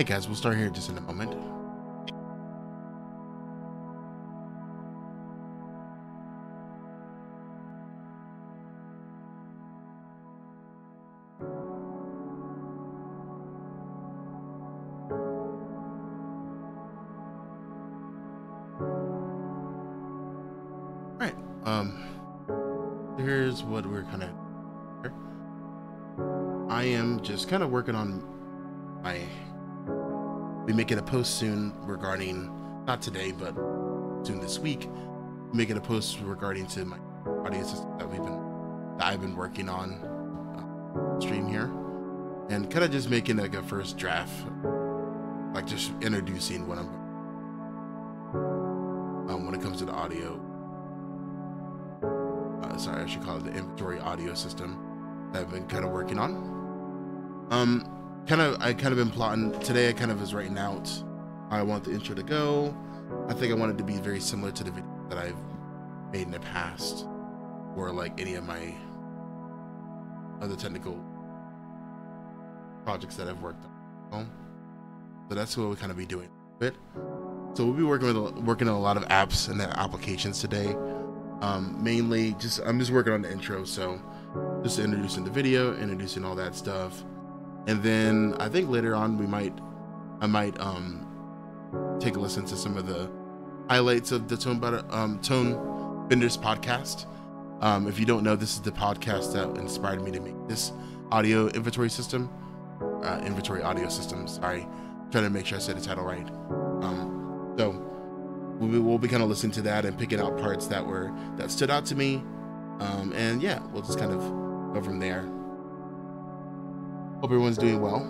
Hey guys, we'll start here just in a moment. Alright, um, here's what we're kind of. I am just kind of working on be making a post soon regarding not today but soon this week making a post regarding to my system that we've been that i've been working on uh, stream here. And kind of just making like a first draft like just introducing what i'm um, when it comes to the audio uh, sorry i should call it the inventory audio system that i've been kind of working on. Um kind of I kind of been plotting today. I kind of was writing out how I want the intro to go. I think I want it to be very similar to the video that I've made in the past, or like any of my other technical projects that I've worked on. So that's what we'll kind of be doing. Bit. So we'll be working with working on a lot of apps and applications today. Um, mainly, just I'm just working on the intro, so just introducing the video, introducing all that stuff and then I think later on we might, I might um take a listen to some of the highlights of the Tone Better, um, Tone Benders podcast. Um, if you don't know, this is the podcast that inspired me to make this audio inventory system, uh, inventory audio system. Sorry, I'm trying to make sure I said the title right. Um, so we'll, we'll be kind of listening to that and picking out parts that were that stood out to me. Um, and yeah, we'll just kind of go from there. Hope everyone's doing well.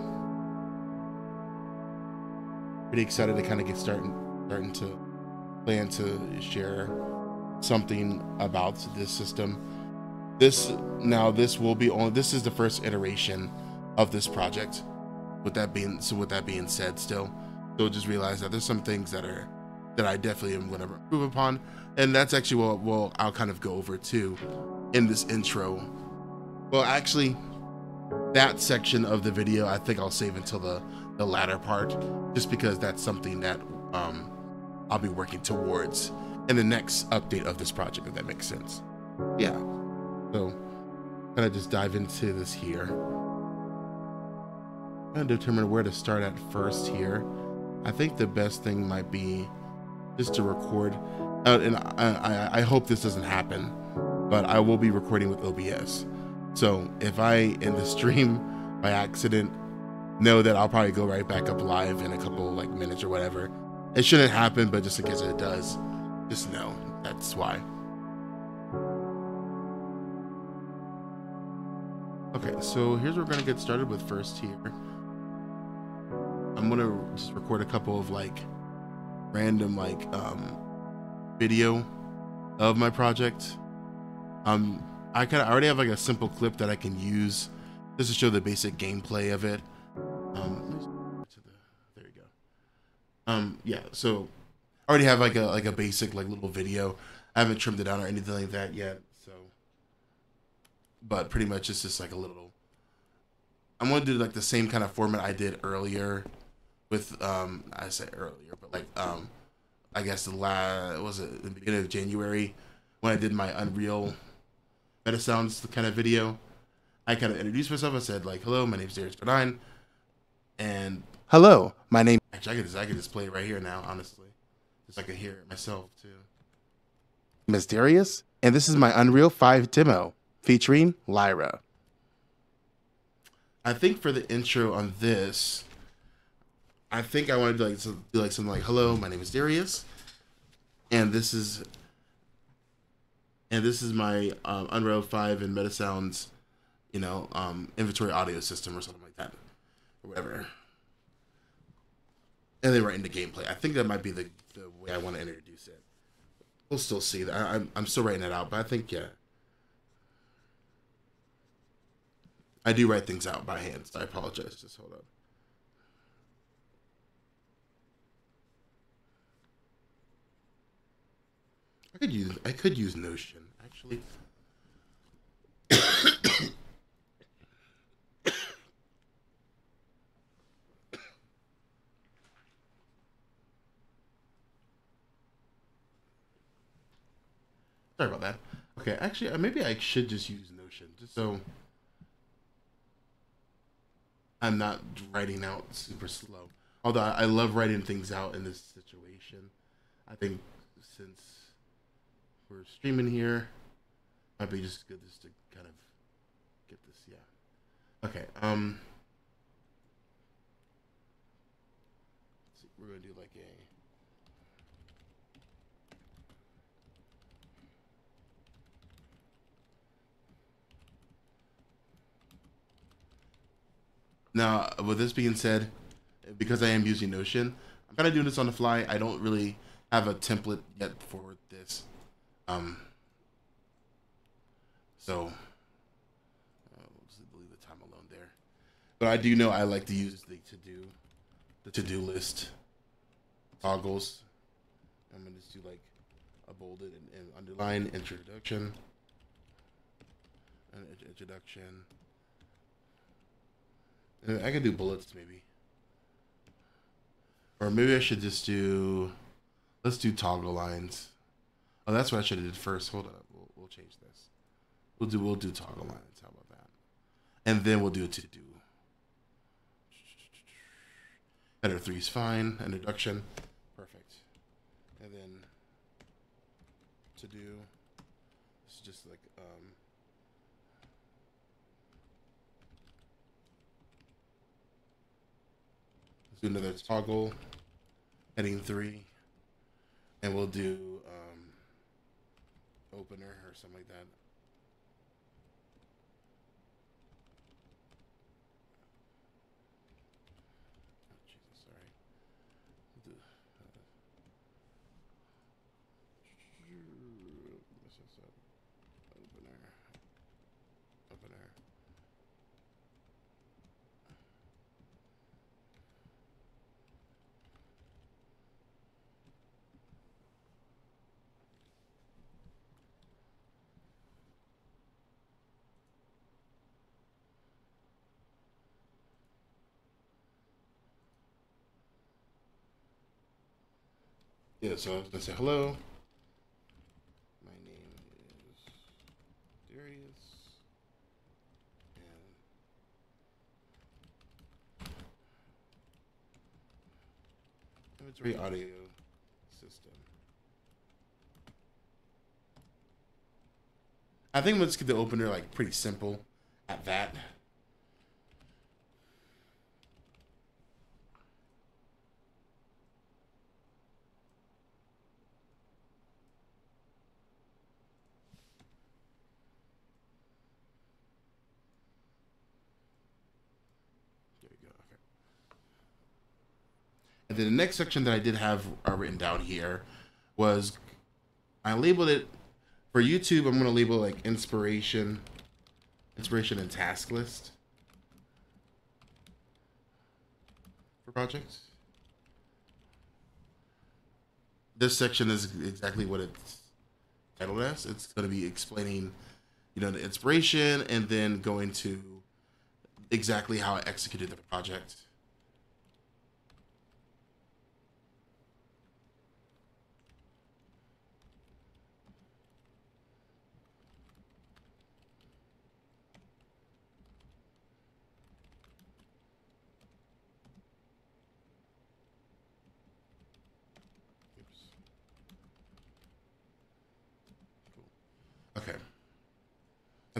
Pretty excited to kind of get starting, starting to plan to share something about this system. This now this will be only this is the first iteration of this project. With that being so, with that being said, still, so just realize that there's some things that are that I definitely am going to improve upon, and that's actually what well I'll kind of go over too in this intro. Well, actually, that section of the video I think I'll save until the the latter part, just because that's something that um, I'll be working towards in the next update of this project, if that makes sense. Yeah. So, kind of just dive into this here. I'm gonna determine where to start at first here. I think the best thing might be just to record, uh, and I, I, I hope this doesn't happen, but I will be recording with OBS. So if I in the stream by accident know that I'll probably go right back up live in a couple like minutes or whatever. It shouldn't happen, but just in case it does, just know that's why. Okay, so here's what we're gonna get started with first here. I'm gonna just record a couple of like random like um video of my project. Um I kind of already have like a simple clip that I can use just to show the basic gameplay of it. Um, the, there you go. Um, yeah, so I already have like a like a basic like little video. I haven't trimmed it down or anything like that yet. So, but pretty much it's just like a little. I'm gonna do like the same kind of format I did earlier, with um I said earlier, but like um, I guess the last was it the beginning of January when I did my Unreal MetaSounds kind of video. I kind of introduced myself. I said like, "Hello, my name is Darius Gourdine," and hello, my name. Actually, I could just I could just play it right here now. Honestly, just so I can hear it myself too. Miss Darius, and this is my Unreal Five demo featuring Lyra. I think for the intro on this, I think I wanted to like, do like something like, "Hello, my name is Darius, and this is and this is my um, Unreal 5 and MetaSounds, you know, um, inventory audio system or something like that, or whatever. and then right into gameplay. I think that might be the, the way I want to introduce it. We'll still see. that. I, I'm I'm still writing it out, but I think yeah. I do write things out by hand. So I apologize. Just hold up. I could use I could use Notion actually. Sorry about that. Okay, actually, uh, maybe I should just use Notion, just so I'm not writing out super slow. Although I I love writing things out in this situation. I think since we're streaming here, might be just good just to kind of get this. Yeah. Okay. Um. see, We're gonna do like a. Now, with this being said, because I am using Notion, I'm kind of doing this on the fly. I don't really have a template yet for this. Um, so, uh, we'll just leave the time alone there. But I do know I like to use the to do, the to do list toggles. I'm gonna just do like a bolded and, and underline introduction, an introduction. And I could do bullets maybe. Or maybe I should just do. Let's do toggle lines. Oh, that's what I should have did first. Hold up. We'll, we'll change this. We'll do we'll do toggle lines. How about that? And then we'll do to do. Header three is fine. Introduction, perfect. And then to do. This is just like um. Let's do another toggle. Heading three. And we'll do um, opener or something like that. Oh, Jesus, sorry. We'll do, uh, mess this up. Opener. Opener. Yeah, so I was gonna say hello. My name is Darius. And inventory audio system. I think let's get the opener like pretty simple at that. There we go. Okay. The next section that I did have uh, written down here was I labeled it for YouTube. I'm going to label like inspiration, inspiration and task list for projects. This section is exactly what it's titled as. It's going to be explaining, you know, the inspiration and then going to exactly how I executed the project.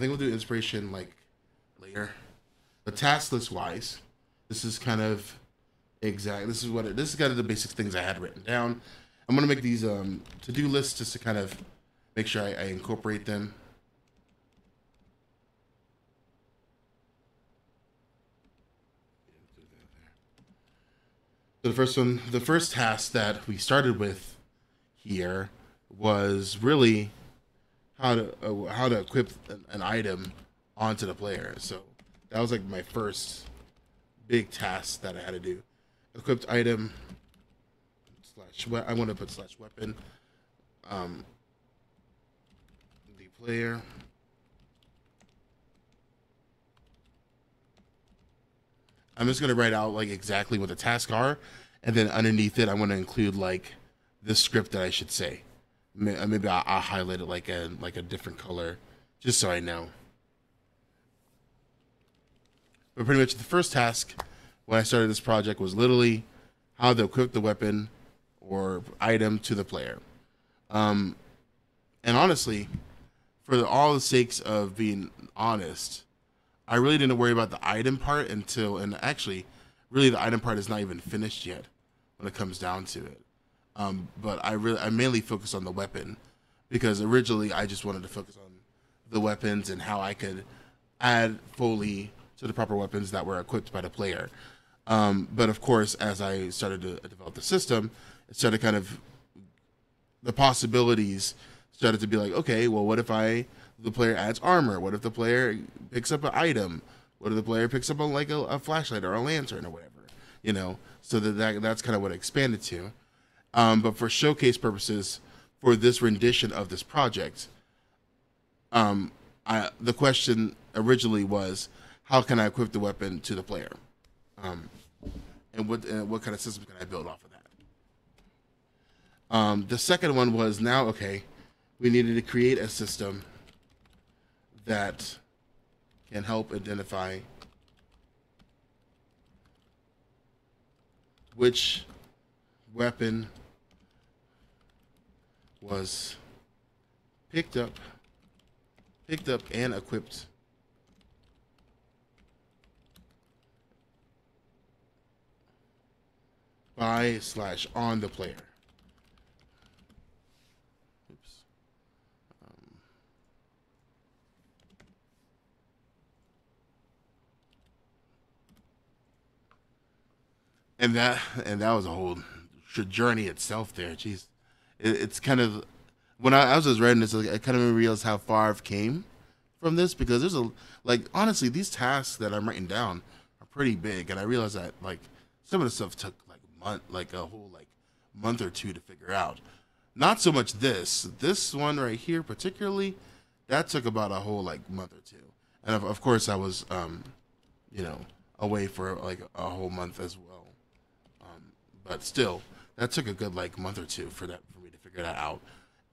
Think we'll do inspiration like later. But task list wise, this is kind of exact. This is what it, this is kind of the basic things I had written down. I'm gonna make these um, to do lists just to kind of make sure I, I incorporate them. So the first one, the first task that we started with here was really how to uh, how to equip an, an item onto the player. So that was like my first big task that I had to do. Equipped item slash we- I want to put slash weapon. Um, the player. I'm just gonna write out like exactly what the tasks are, and then underneath it, I want to include like the script that I should say. Uh, Maybe I'll, I'll highlight it like a like a different color, just so I know. But pretty much the first task when I started this project was literally how to equip the weapon or item to the player. Um, and honestly, for all the sakes of being honest, I really didn't worry about the item part until, and actually, really the item part is not even finished yet when it comes down to it. Um, but I really, I mainly focused on the weapon because originally I just wanted to focus on the weapons and how I could add fully to the proper weapons that were equipped by the player. Um, but of course, as I started to develop the system, it started kind of the possibilities started to be like, okay, well, what if I the player adds armor? What if the player picks up an item? What if the player picks up a, like a, a flashlight or a lantern or whatever? You know, so that, that that's kind of what it expanded to. Um, but for showcase purposes, for this rendition of this project, um, I, the question originally was, how can I equip the weapon to the player? Um, and what what kind of system can I build off of that? Um, the second one was now okay, we needed to create a system that can help identify which weapon was picked up picked up and equipped by slash on the player. Oops. Um, and that and that was a whole journey itself. There, jeez, it, it's kind of when I, I was just writing this, I kind of realized how far I've came from this because there's a like honestly these tasks that I'm writing down are pretty big, and I realized that like some of the stuff took like month, like a whole like month or two to figure out. Not so much this. This one right here, particularly, that took about a whole like month or two. And of, of course, I was, um, you know, away for like a whole month as well. Um, but still, that took a good like month or two for that for figure that out.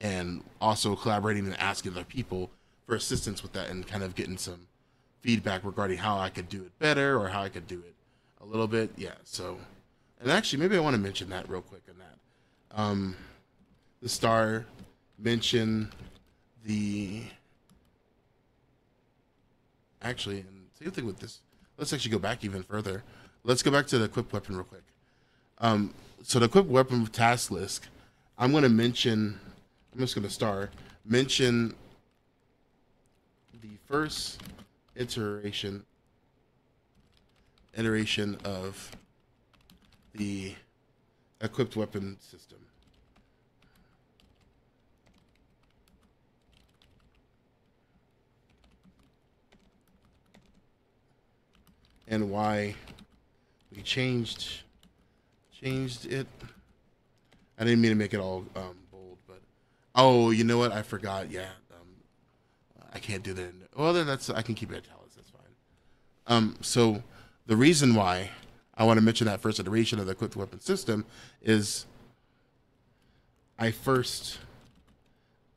And also collaborating and asking other people for assistance with that and kind of getting some feedback regarding how I could do it better or how I could do it a little bit. Yeah. So, and actually, maybe I want to mention that real quick on that. Um, the star mention the actually and same thing with this let's actually go back even further let's go back to the equipped weapon real quick um, so the equipped weapon task list i'm going to mention i'm just going to star mention the first iteration iteration of the equipped weapon system and why we changed changed it. I didn't mean to make it all um, bold, but oh, you know what? I forgot. Yeah, um, I can't do that. Well, then that's I can keep it italics. That's fine. Um, so the reason why I want to mention that first iteration of the equipped weapon system is I first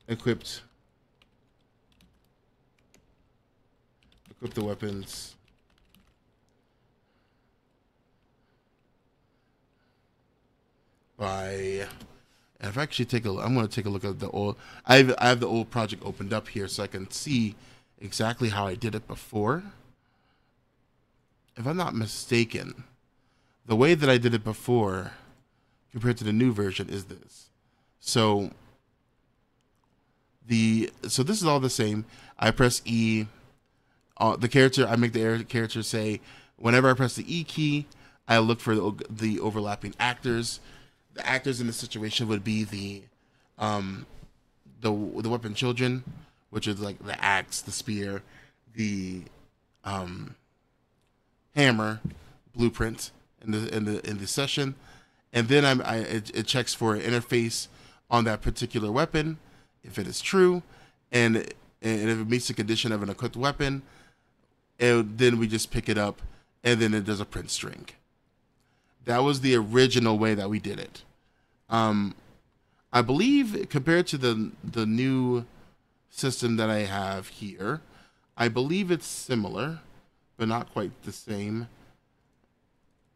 equipped equipped the weapons by if I actually take a I'm going to take a look at the old I have, I have the old project opened up here so I can see exactly how I did it before. If I'm not mistaken, the way that I did it before compared to the new version is this. So the so this is all the same. I press E. Uh, the character I make the character say whenever I press the E key, I look for the, the overlapping actors. The actors in the situation would be the um, the the weapon children, which is like the axe, the spear, the um, hammer, blueprint in the in the in the session, and then I'm, I it, it checks for an interface on that particular weapon, if it is true, and and if it meets the condition of an equipped weapon, and then we just pick it up, and then it does a print string. That was the original way that we did it. Um, I believe compared to the the new system that I have here, I believe it's similar, but not quite the same.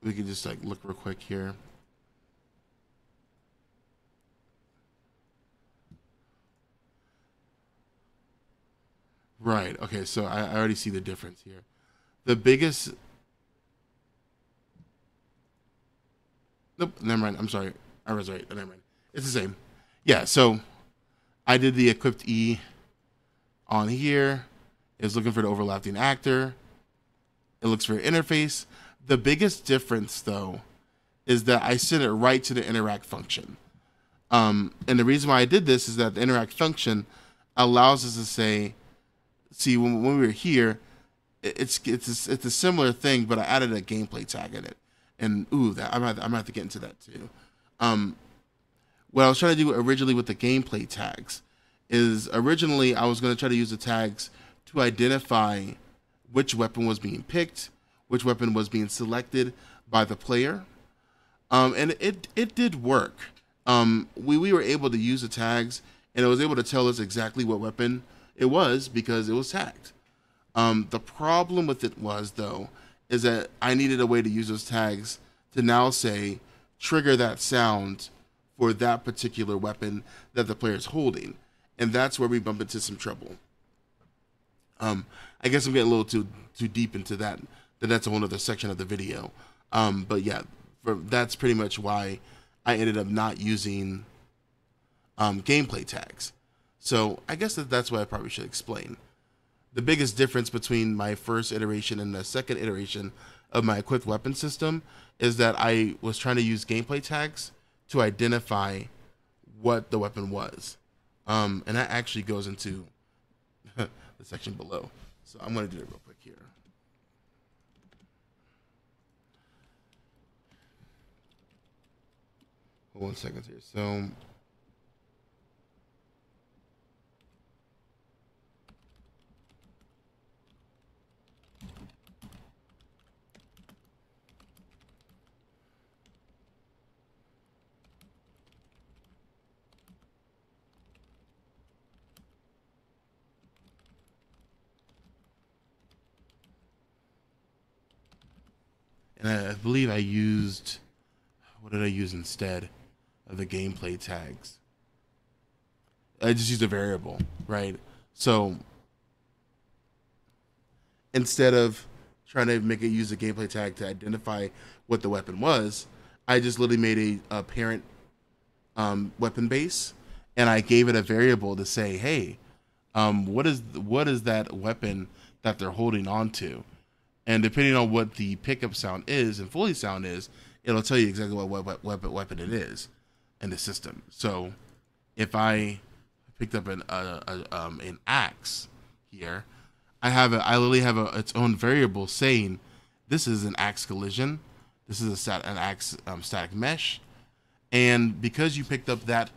We can just like look real quick here. Right. Okay. So I, I already see the difference here. The biggest. Nope. Never mind. I'm sorry. I was right. Never mind. It's the same. Yeah. So I did the equipped E on here. It's looking for the overlapping actor. It looks for interface. The biggest difference, though, is that I sent it right to the interact function. Um, and the reason why I did this is that the interact function allows us to say, see, when, when we were here, it's it's it's a similar thing, but I added a gameplay tag in it. And ooh, that I'm gonna, I'm gonna have to get into that too. Um, what I was trying to do originally with the gameplay tags is originally I was going to try to use the tags to identify which weapon was being picked, which weapon was being selected by the player, um, and it it did work. Um, we we were able to use the tags, and it was able to tell us exactly what weapon it was because it was tagged. Um, the problem with it was though is that I needed a way to use those tags to now say trigger that sound for that particular weapon that the player is holding, and that's where we bump into some trouble. Um, I guess I'm getting a little too too deep into that. That that's a whole other section of the video. Um, but yeah, for, that's pretty much why I ended up not using um, gameplay tags. So I guess that that's what I probably should explain. The biggest difference between my first iteration and the second iteration of my equipped weapon system is that I was trying to use gameplay tags to identify what the weapon was. Um, and that actually goes into the section below. So I'm going to do it real quick here. Hold one second here. So and I, believe I used what did I use instead of the gameplay tags? I just used a variable, right? So instead of trying to make it use a gameplay tag to identify what the weapon was, I just literally made a, a parent um, weapon base, and I gave it a variable to say, "Hey, um, what is what is that weapon that they're holding on to?" And depending on what the pickup sound is and Foley sound is, it'll tell you exactly what weapon weapon it is in the system. So if I picked up an a, um, an axe here, I have a, I literally have a, its own variable saying this is an axe collision, this is a stat, an axe um, static mesh, and because you picked up that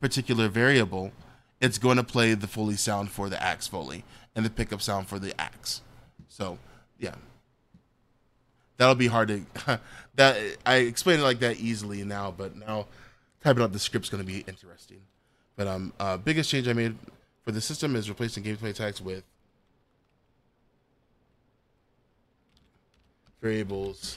particular variable, it's going to play the Foley sound for the axe Foley and the pickup sound for the axe. So yeah, that'll be hard to that I explain it like that easily now, but now typing out the script's going to be interesting. But um, uh, biggest change I made for the system is replacing gameplay tags with variables.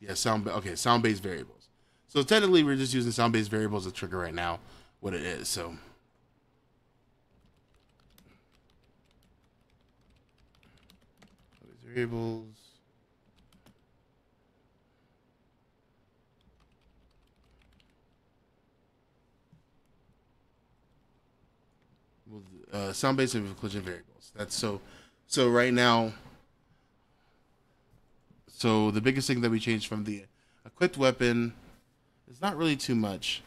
Yeah, sound okay, sound based variables. So technically we're just using sound based variables to trigger right now what it is. So variables. Uh, sound based and collision variables. That's so. So right now. So the biggest thing that we changed from the equipped weapon is not really too much.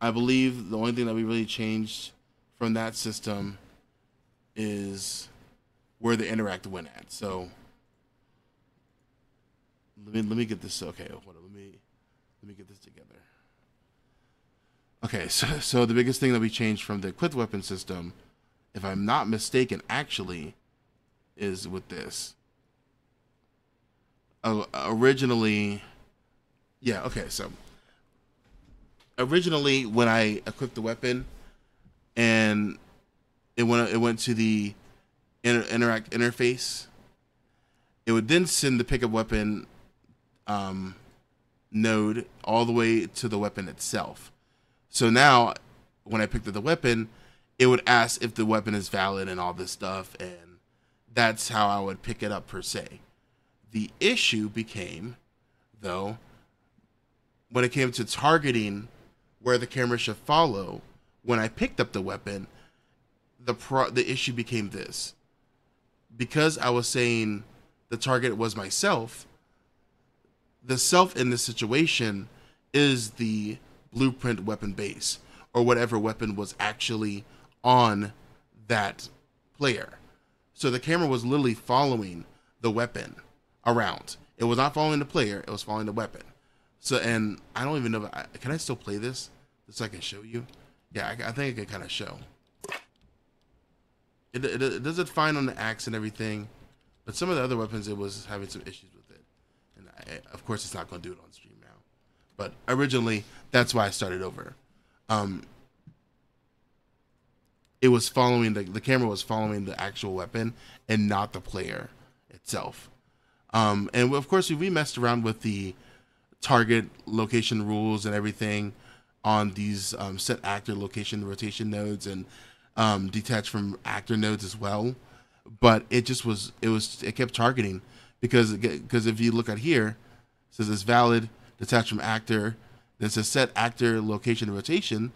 I believe the only thing that we really changed from that system is where the interact went at. So let me let me get this. Okay, hold on. Let me let me get this together. Okay, so so the biggest thing that we changed from the equipped weapon system, if I'm not mistaken, actually, is with this. Uh, originally, yeah. Okay, so originally when I equipped the weapon, and it went it went to the inter- interact interface. It would then send the pickup weapon um, node all the way to the weapon itself. So now, when I picked up the weapon, it would ask if the weapon is valid and all this stuff, and that's how I would pick it up per se. The issue became, though, when it came to targeting where the camera should follow, when I picked up the weapon, the pro- the issue became this. Because I was saying the target was myself, the self in this situation is the blueprint weapon base or whatever weapon was actually on that player. So the camera was literally following the weapon around. It was not following the player, it was following the weapon. So, and I don't even know, I, can I still play this? Just so I can show you? Yeah, I, I think I can kind of show. It, it, it does it fine on the axe and everything, but some of the other weapons, it was having some issues with it. And I, of course, it's not going to do it on stream now. But originally, that's why I started over. Um, it was following the the camera was following the actual weapon and not the player itself. Um, and of course, we messed around with the target location rules and everything on these um, set actor location rotation nodes and um, detached from actor nodes as well. But it just was it was it kept targeting because because if you look at here, it says it's valid detached from actor. Then it says set actor location rotation.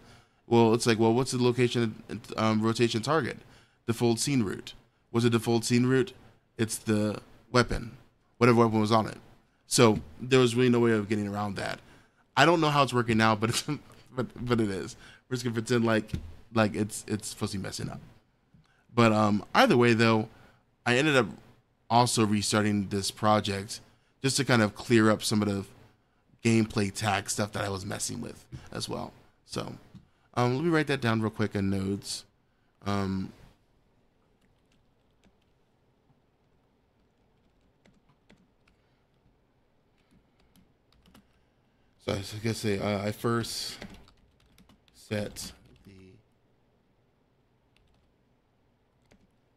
Well, it's like well, what's the location um, rotation target? Default scene root. Was it default scene root? It's the weapon, whatever weapon was on it. So there was really no way of getting around that. I don't know how it's working now, but it's, but but it is. We're just gonna pretend like like it's it's supposed to be messing up. But um, either way, though, I ended up also restarting this project just to kind of clear up some of the gameplay tag stuff that I was messing with as well. So um, let me write that down real quick in nodes. Um, so I say uh, I first set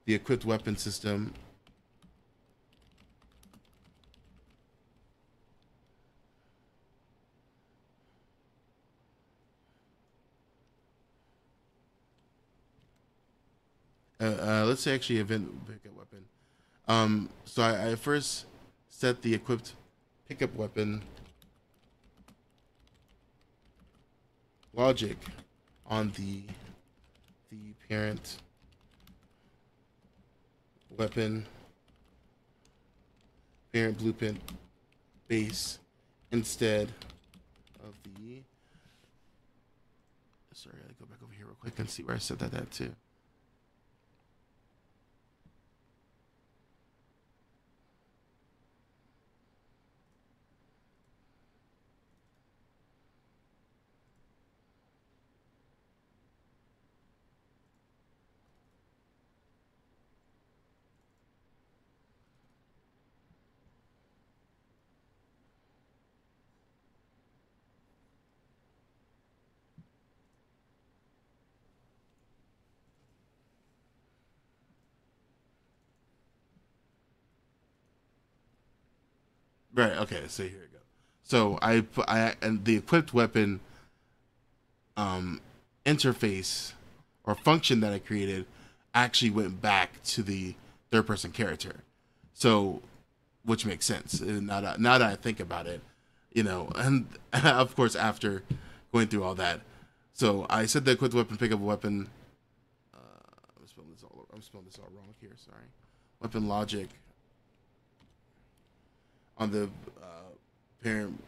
the equipped weapon system. Uh, uh, let's say actually event pickup weapon. Um, so I, I first set the equipped pickup weapon logic on the the parent weapon, parent blueprint base instead of the. Sorry, I gotta go back over here real quick and see where I set that at too. Right. Okay. So here we go. So I I and the equipped weapon um interface or function that I created actually went back to the third person character. So, which makes sense. Now that, now that I think about it, you know, and of course, after going through all that. So I said the equipped weapon, pick up a weapon. Uh, I'm spelling this all. I'm spelling this all wrong here. Sorry. Weapon logic on the uh, parent.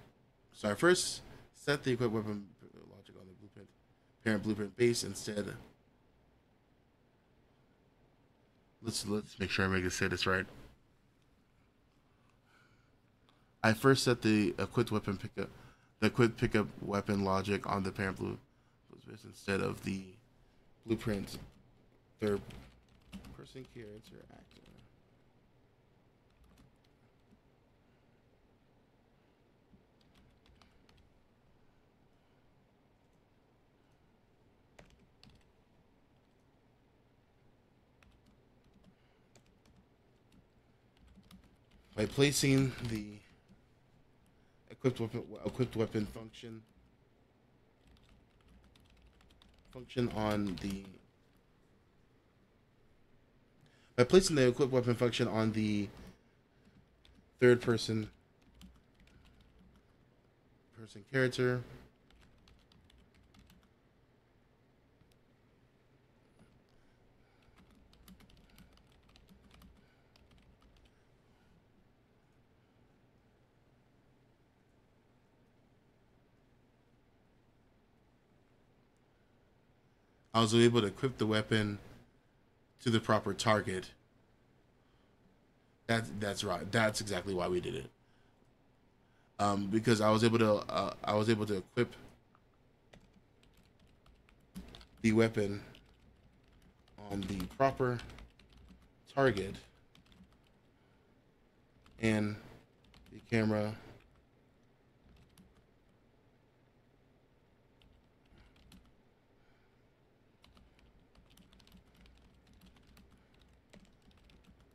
Sorry, first set the equip weapon logic on the blueprint parent blueprint base instead. Let's let's make sure I make it say this right. I first set the equipped weapon pickup, the equipped pickup weapon logic on the parent blue base instead of the blueprint third person character actor. By placing the equipped weapon equipped weapon function function on the by placing the equipped weapon function on the third person person character I was able to equip the weapon to the proper target. That's that's right. That's exactly why we did it. Um, because I was able to uh, I was able to equip the weapon on the proper target and the camera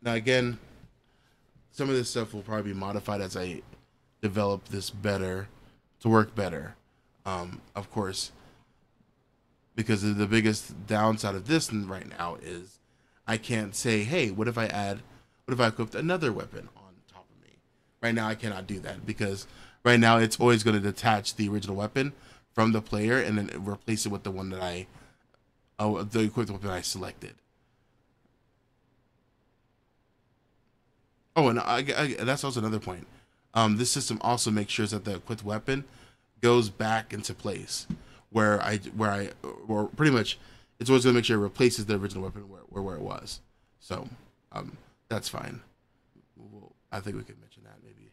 Now again, some of this stuff will probably be modified as I develop this better to work better. Um, of course, because the biggest downside of this right now is I can't say, hey, what if I add, what if I equipped another weapon on top of me? Right now, I cannot do that because right now it's always going to detach the original weapon from the player and then replace it with the one that I, oh, the equipped weapon I selected. Oh, and I, I, that's also another point. Um, this system also makes sure that the equipped weapon goes back into place, where I where I or pretty much it's always gonna make sure it replaces the original weapon where where, where it was. So um, that's fine. We'll, I think we could mention that maybe.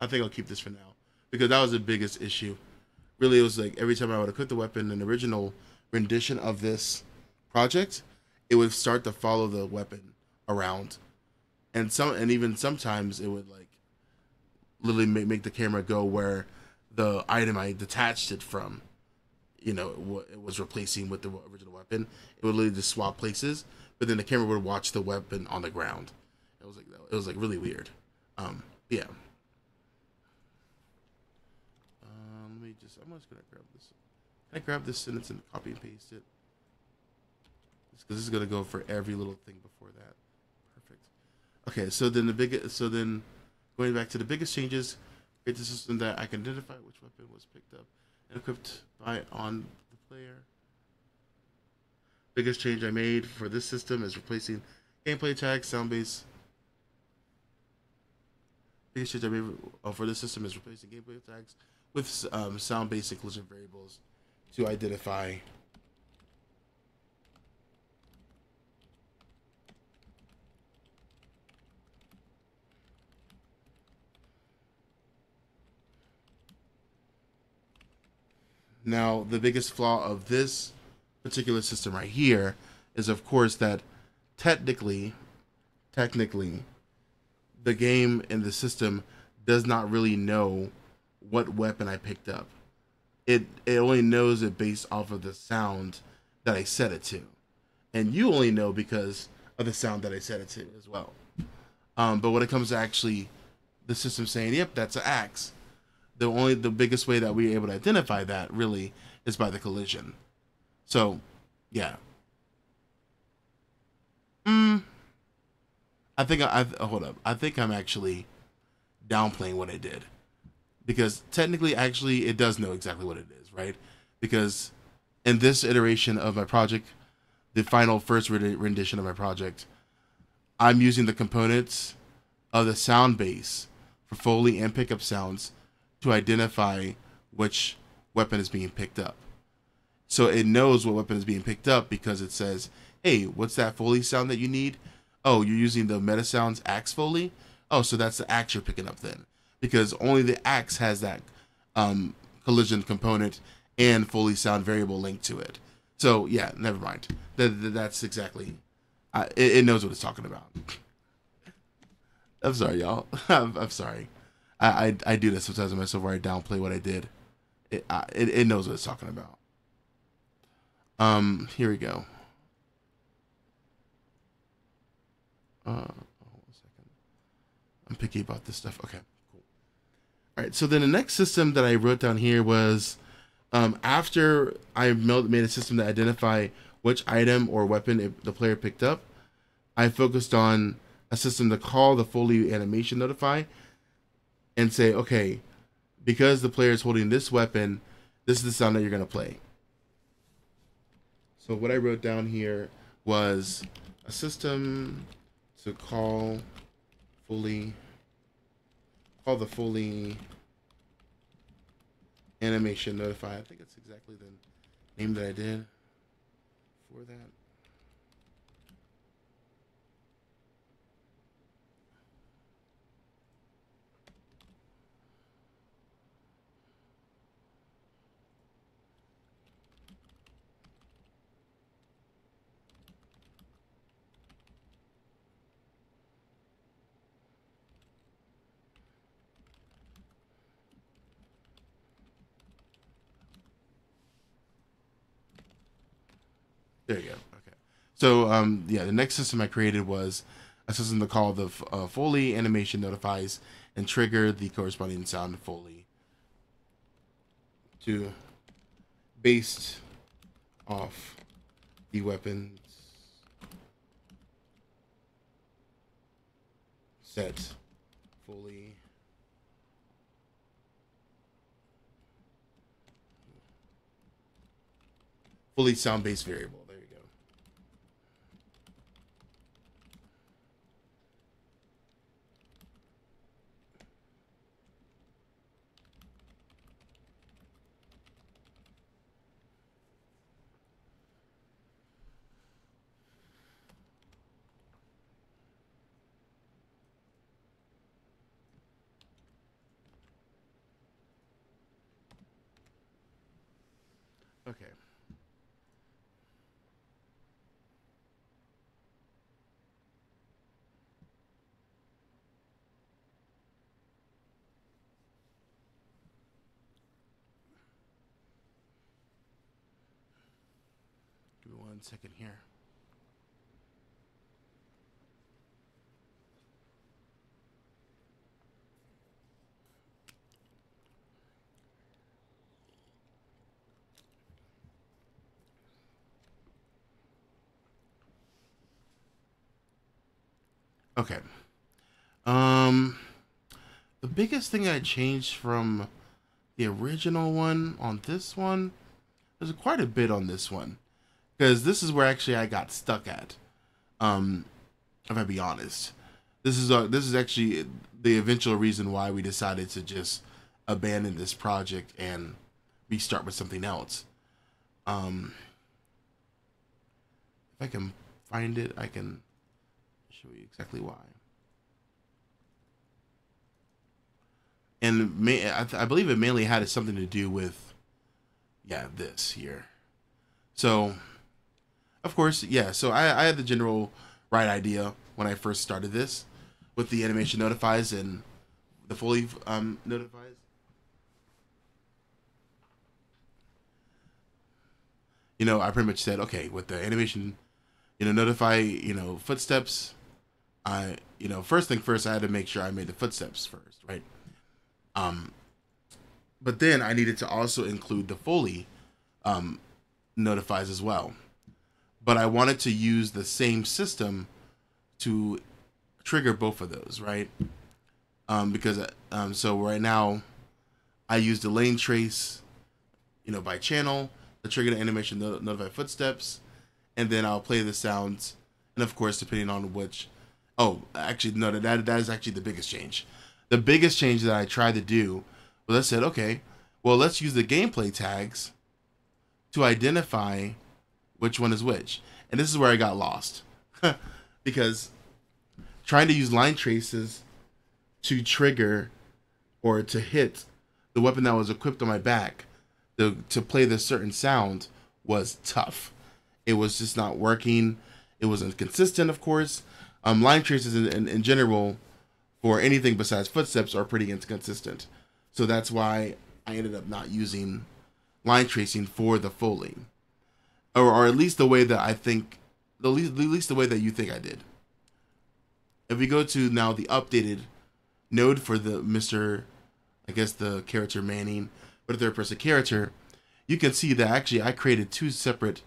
I think I'll keep this for now because that was the biggest issue. Really, it was like every time I would equip the weapon, an original rendition of this project, it would start to follow the weapon around and some and even sometimes it would like literally make, make the camera go where the item I detached it from, you know, it, it was replacing with the original weapon. It would literally just swap places, but then the camera would watch the weapon on the ground. It was like it was like really weird. Um, yeah. Um, let me just. I'm just gonna grab this. Can I grab this sentence and copy and paste it? Because this is gonna go for every little thing before that. Okay, so then the big, so then going back to the biggest changes, create the system that I can identify which weapon was picked up and equipped by on the player. Biggest change I made for this system is replacing gameplay tags, sound base. Biggest change I made uh, for this system is replacing gameplay tags with um, sound based inclusion variables to identify Now, the biggest flaw of this particular system right here is, of course, that technically, technically, the game and the system does not really know what weapon I picked up. It it only knows it based off of the sound that I set it to, and you only know because of the sound that I set it to as well. Um, but when it comes to actually the system saying, "Yep, that's an axe," the only the biggest way that we're able to identify that really is by the collision. So, yeah. Mm, I think I, I hold up. I think I'm actually downplaying what I did because technically, actually, it does know exactly what it is, right? Because in this iteration of my project, the final first rendition of my project, I'm using the components of the sound base for Foley and pickup sounds to identify which weapon is being picked up. So it knows what weapon is being picked up because it says, hey, what's that Foley sound that you need? Oh, you're using the MetaSounds axe Foley? Oh, so that's the axe you're picking up then. Because only the axe has that um, collision component and Foley sound variable linked to it. So yeah, never mind. That, that's exactly, uh, it, it knows what it's talking about. I'm sorry, y'all. I'm, I'm sorry. I, I, I do this sometimes myself where I downplay what I did. It, I, it it knows what it's talking about. Um, here we go. Uh. I'm picky about this stuff. Okay, cool. All right. So then the next system that I wrote down here was, um, after I made a system to identify which item or weapon the player picked up, I focused on a system to call the Foley animation notify and say, okay, because the player is holding this weapon, this is the sound that you're going to play. So what I wrote down here was a system to call Foley, call the Foley animation notify. I think it's exactly the name that I did for that. There you go. Okay. So um, yeah, the next system I created was a system to call the uh, Foley animation notifies and trigger the corresponding sound Foley to based off the weapons set Foley fully sound based variable. Okay. Give me one second here. Okay. Um, the biggest thing I changed from the original one on this one, there's quite a bit on this one, because this is where actually I got stuck at. Um, if I be honest, this is uh, this is actually the eventual reason why we decided to just abandon this project and restart with something else. Um, if I can find it, I can show you exactly why. And may, I, I believe it mainly had something to do with, yeah, this here. So, of course, yeah. So I, I had the general right idea when I first started this, with the animation notifies and the Foley um, notifies. You know, I pretty much said, okay, with the animation, you know, notify, you know, footsteps, I, you know, first thing first, I had to make sure I made the footsteps first, right? Um, but then I needed to also include the Foley um, notifies as well. But I wanted to use the same system to trigger both of those, right? Um, because um, so right now, I use the line trace, you know, by channel to trigger the animation not- notify footsteps, and then I'll play the sounds, and of course, depending on which. Oh, actually, no, that that is actually the biggest change. The biggest change that I tried to do was I said, okay, well, let's use the gameplay tags to identify which one is which. And this is where I got lost. because trying to use line traces to trigger or to hit the weapon that was equipped on my back the, to play this certain sound was tough. It was just not working. It was inconsistent, of course. Um, line traces in, in, in general for anything besides footsteps are pretty inconsistent. So that's why I ended up not using line tracing for the Foley. Or, or at least the way that I think, the least, at least the way that you think I did. If we go to now the updated node for the Mr. I guess the character Manning, but a third person character, you can see that actually I created two separate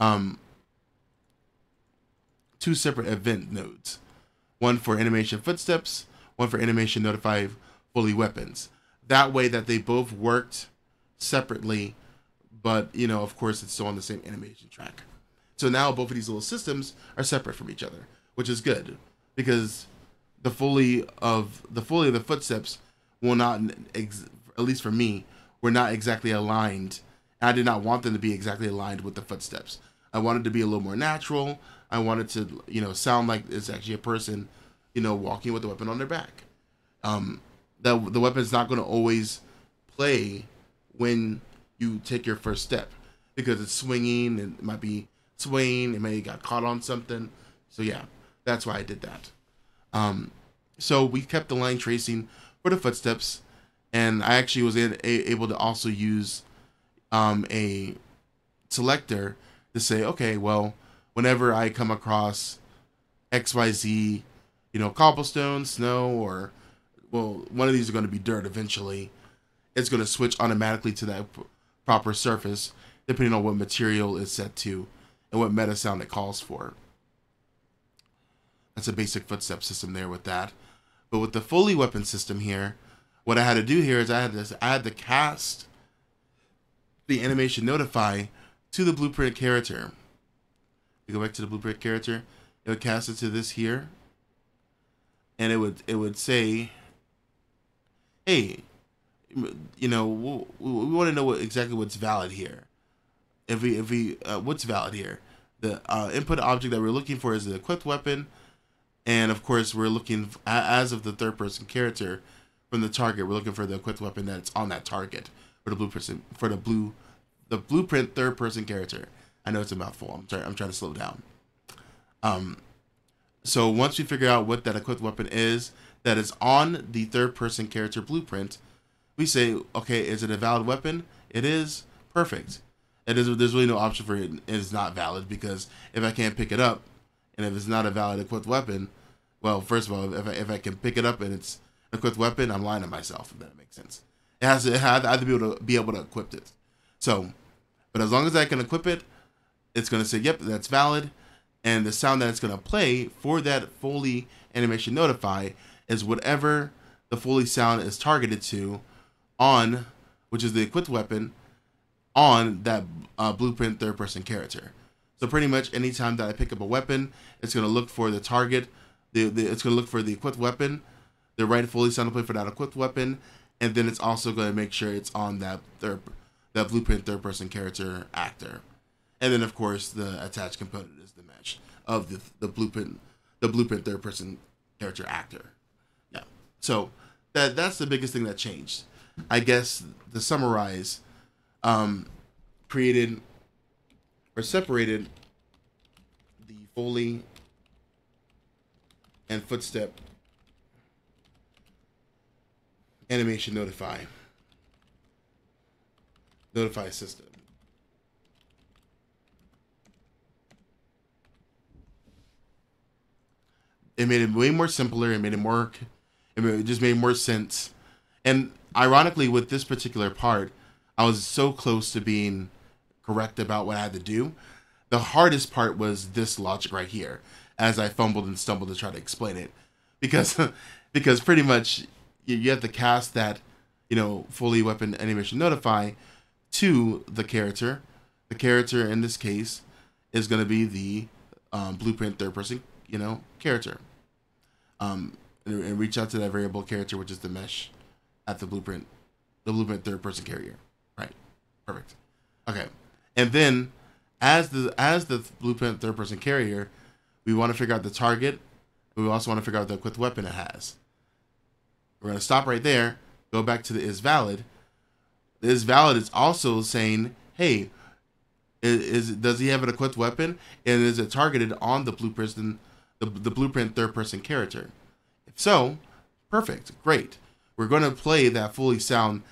um two separate event nodes. One for animation footsteps, one for animation notify Foley weapons. That way that they both worked separately, but you know, of course it's still on the same animation track. So now both of these little systems are separate from each other, which is good because the Foley of the Foley of the footsteps will not ex- at least for me were not exactly aligned. I did not want them to be exactly aligned with the footsteps. I wanted to be a little more natural. I wanted to, you know, sound like it's actually a person, you know, walking with a weapon on their back. Um, the the weapon's not going to always play when you take your first step because it's swinging and it might be swaying. It may got caught on something. So yeah, that's why I did that. Um, so we kept the line tracing for the footsteps, and I actually was in, a, able to also use um, a selector to say, okay, well, whenever I come across X Y Z, you know, cobblestone, snow, or well, one of these are going to be dirt eventually. It's going to switch automatically to that proper surface, depending on what material is set to and what MetaSound it calls for. That's a basic footstep system there with that. But with the Foley weapon system here, what I had to do here is I had to I had to cast the animation notify to the blueprint character. We go back to the blueprint character. It would cast it to this here, and it would it would say, "Hey, you know, we, we want to know what exactly what's valid here. If we if we uh, what's valid here, the uh, input object that we're looking for is the equipped weapon." and of course we're looking as of the third person character from the target we're looking for the equipped weapon that's on that target for the blue person for the blue the blueprint third person character i know it's a mouthful i'm trying i'm trying to slow down um so once we figure out what that equipped weapon is that is on the third person character blueprint we say okay is it a valid weapon? It is. Perfect. It is there's really no option for it. It is not valid because if i can't pick it up and if it's not a valid equipped weapon, well, first of all, if I, if I can pick it up and it's an equipped weapon, I'm lying to myself. If that makes sense, it has to I have to be able to be able to equip it. So, but as long as I can equip it, it's gonna say, "Yep, that's valid," and the sound that it's gonna play for that Foley animation notify is whatever the Foley sound is targeted to on, which is the equipped weapon, on that uh, blueprint third person character. So pretty much anytime that I pick up a weapon, it's gonna look for the target. The, the it's gonna look for the equipped weapon, the right Foley sound play for that equipped weapon, and then it's also gonna make sure it's on that third that blueprint third person character actor. And then of course the attached component is the mesh of the the blueprint the blueprint third person character actor. Yeah. So that that's the biggest thing that changed. I guess to summarize, um, created or separated the Foley and footstep animation notify notify system. It made it way more simpler. It made it more. It, it just made more sense. And ironically, with this particular part, I was so close to being correct about what I had to do. The hardest part was this logic right here, as I fumbled and stumbled to try to explain it. because because pretty much you, have to cast that you know Foley weapon animation notify to the character. The character in this case is going to be the um, blueprint third person you know character. Um, and reach out to that variable character, which is the mesh at the blueprint, the blueprint third person carrier. Right. Perfect. Okay. And then as the as the blueprint third person carrier, we want to figure out the target, but we also want to figure out the equipped weapon it has. We're gonna stop right there, go back to the is valid. The is valid is also saying, hey, is, is does he have an equipped weapon and is it targeted on the blueprint the, the blueprint third person character? If so, perfect, great. We're gonna play that Foley sound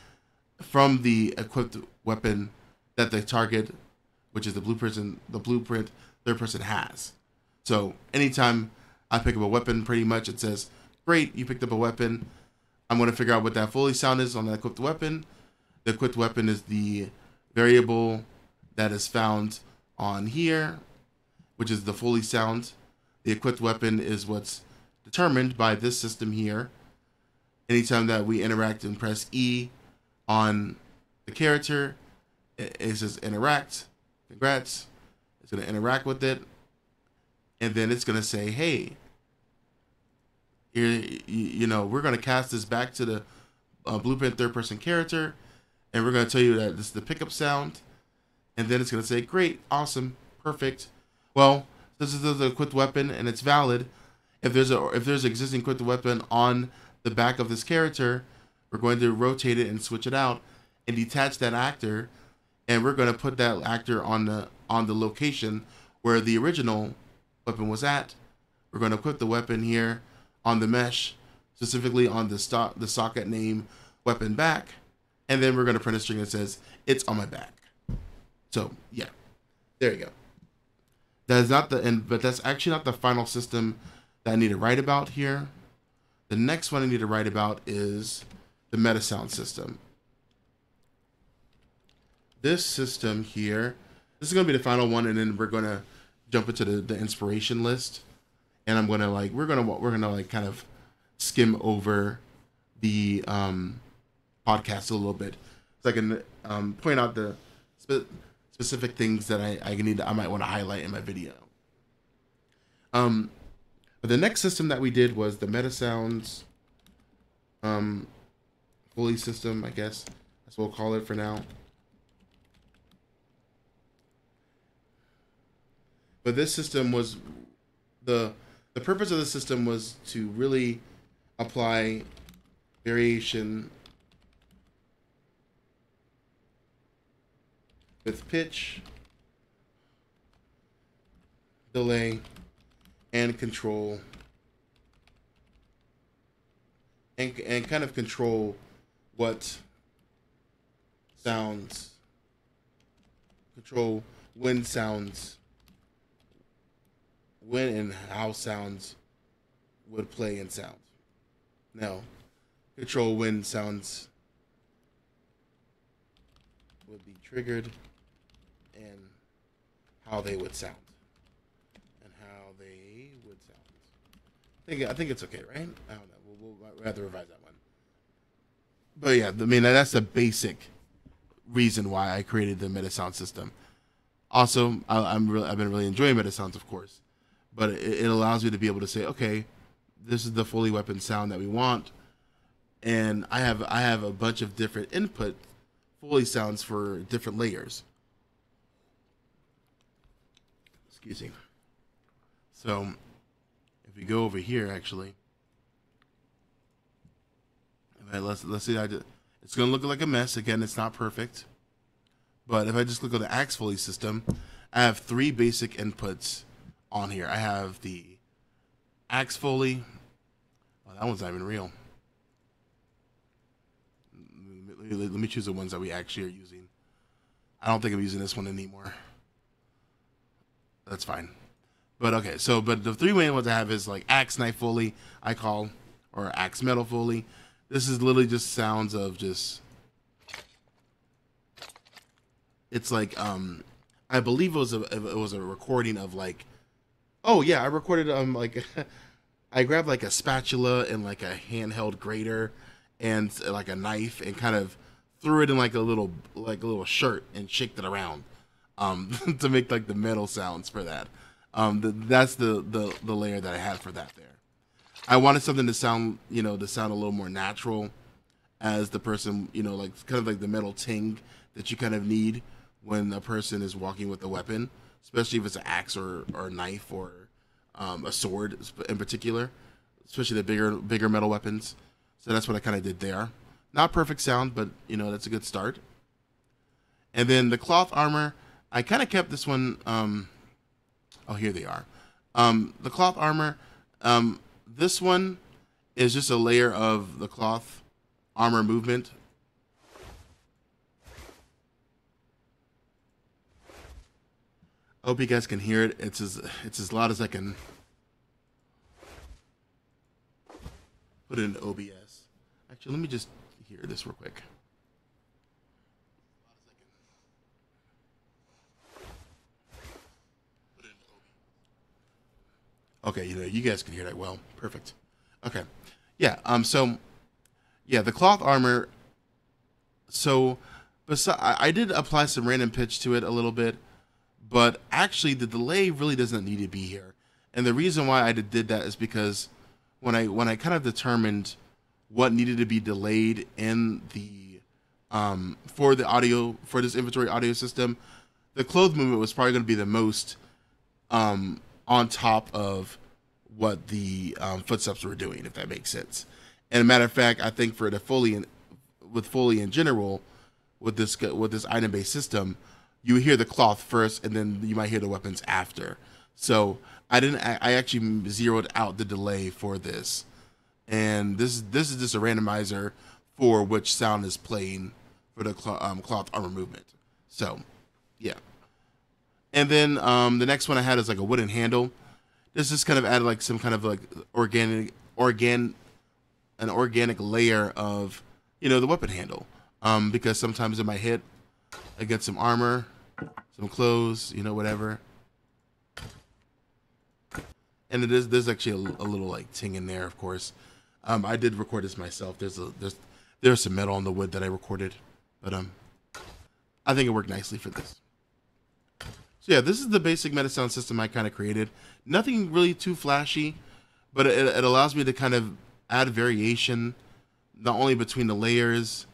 from the equipped weapon that the target, which is the blueprint the blueprint third person has. So anytime I pick up a weapon, pretty much it says, "Great, you picked up a weapon." I'm going to figure out what that Foley sound is on the equipped weapon. The equipped weapon is the variable that is found on here, which is the Foley sound. The equipped weapon is what's determined by this system here. Anytime that we interact and press E on the character, it says interact. Congrats. It's going to interact with it. And then it's going to say, hey, here, you know, we're going to cast this back to the uh, blueprint third person character. And we're going to tell you that this is the pickup sound. And then it's going to say, great, awesome, perfect. Well, this is the equipped weapon and it's valid. If there's a if there's an existing equipped weapon on the back of this character, we're going to rotate it and switch it out and detach that actor and we're going to put that actor on the on the location where the original weapon was at. We're going to put the weapon here on the mesh, specifically on the stock the socket name weapon back, and then we're going to print a string that says it's on my back. So yeah, there you go. That is not the end, but that's actually not the final system that I need to write about here. The next one I need to write about is the MetaSound system. This system here, this is gonna be the final one, and then we're gonna jump into the, the inspiration list, and I'm gonna like we're gonna we're gonna like kind of skim over the um, podcast a little bit, so I can um, point out the spe- specific things that I I need to, I might want to highlight in my video. Um, but the next system that we did was the MetaSounds um, Foley system, I guess that's what we'll call it for now. But this system was the the purpose of the system was to really apply variation with pitch, delay, and control, and, and kind of control what sounds, control when sounds when and how sounds would play in sound. Now, control when sounds would be triggered and how they would sound. And how they would sound. I think I think it's okay, right? I don't know. We'll, we'll, we'll have to revise that one. But yeah, I mean that's the basic reason why I created the MetaSound system. Also, I, am really I've been really enjoying MetaSounds, of course but it, it allows me to be able to say, okay, this is the Foley weapon sound that we want, and I have I have a bunch of different input Foley sounds for different layers. Excuse me. So we go over here, actually, let's let's see. I it's gonna look like a mess again. It's not perfect, but if I just look at the Axe Foley system, I have three basic inputs on here. I have the Axe Foley. Oh, that one's not even real. Let me, let me choose the ones that we actually are using. I don't think I'm using this one anymore. That's fine. But okay, so but the three main ones I have is like Axe Knife Foley, I call, or Axe Metal Foley. This is literally just sounds of just. It's like um, I believe it was a it was a recording of like Oh yeah, I recorded um like I grabbed like a spatula and like a handheld grater and like a knife and kind of threw it in like a little like a little shirt and shaked it around um, to make like the metal sounds for that. Um, the, that's the, the the layer that I had for that there. I wanted something to sound you know to sound a little more natural as the person you know like kind of like the metal ting that you kind of need when a person is walking with a weapon, especially if it's an axe or or a knife or um, a sword in particular, especially the bigger bigger metal weapons. So that's what I kind of did there. Not perfect sound, but you know that's a good start. And then the cloth armor, I kind of kept this one. Um, oh, here they are. Um, the cloth armor. Um, this one is just a layer of the cloth armor movement. I hope you guys can hear it. It's as it's as loud as I can put in OBS. Actually, let me just hear this real quick. Okay, you know, you guys can hear that well. Perfect. Okay. Yeah, um so yeah, the cloth armor so besi- I, did apply some random pitch to it a little bit, but actually the delay really doesn't need to be here. And the reason why I did, that is because when I when I kind of determined what needed to be delayed in the um, for the audio for this inventory audio system, the clothes movement was probably going to be the most um, on top of what the um, footsteps were doing, if that makes sense. And a matter of fact, I think for the Foley in, with Foley in general, with this with this item based system, you hear the cloth first, and then you might hear the weapons after. So I didn't. I actually zeroed out the delay for this, and this this is just a randomizer for which sound is playing for the cloth, um, cloth armor movement. So, yeah. And then um, the next one I had is like a wooden handle. This just kind of added like some kind of like organic organ an organic layer of you know the weapon handle. Um, because sometimes it might hit against some armor, some clothes, you know, whatever and it is there's actually a, a, little like ting in there, of course. Um, I did record this myself. There's a there's there's some metal on the wood that I recorded, but um, I think it worked nicely for this. So yeah, this is the basic MetaSound system I kind of created. Nothing really too flashy, but it, it allows me to kind of add variation, not only between the layers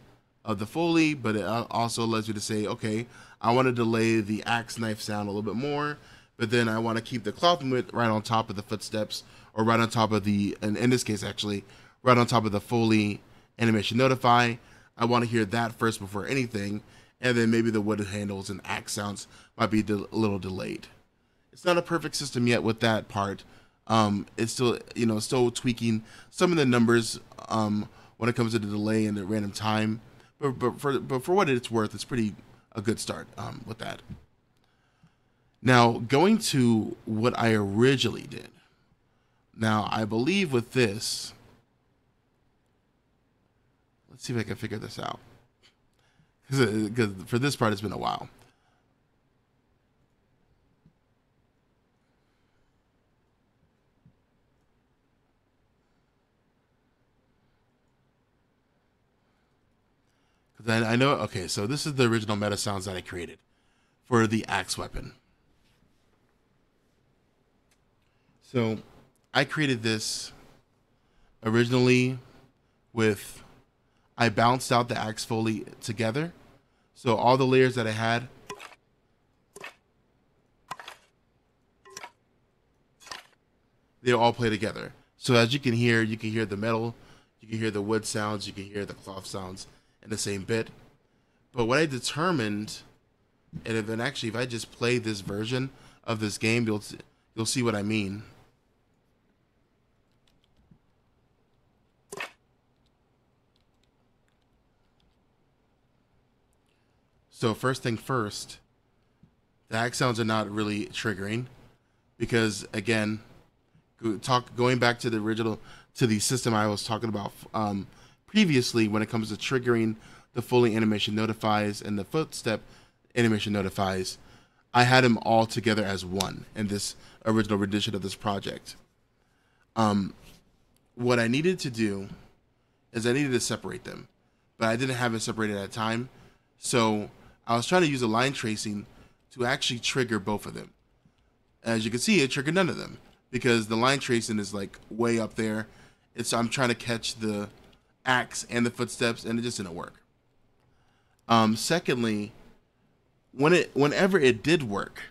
of the foley, but it also allows you to say, okay, I want to delay the axe knife sound a little bit more but then I want to keep the cloth movement right on top of the footsteps or right on top of the, and in this case actually, right on top of the Foley animation notify. I want to hear that first before anything, and then maybe the wooden handles and axe sounds might be a little delayed. It's not a perfect system yet with that part. Um, it's still, you know, still tweaking some of the numbers um, when it comes to the delay and the random time. But, but for but for what it's worth, it's pretty a good start um, with that. Now, going to what I originally did. Now, I believe with this, let's see if I can figure this out. Because uh, for this part, it's been a while. I, I know, okay, so this is the original MetaSounds that I created for the axe weapon. So I created this originally with I bounced out the axe foley together. So all the layers that I had they all play together. So as you can hear, you can hear the metal, you can hear the wood sounds, you can hear the cloth sounds in the same bit. But what I determined, and then actually if I just play this version of this game, you'll you'll see what I mean. So first thing first, the axe sounds are not really triggering because again, talk going back to the original to the system I was talking about um, previously when it comes to triggering the Foley animation notifies and the footstep animation notifies, I had them all together as one in this original rendition of this project. Um, what I needed to do is I needed to separate them, but I didn't have it separated at a time. So I was trying to use a line tracing to actually trigger both of them. As you can see, it triggered none of them because the line tracing is like way up there. It's I'm trying to catch the axe and the footsteps, and it just didn't work. Um, secondly, when it whenever it did work,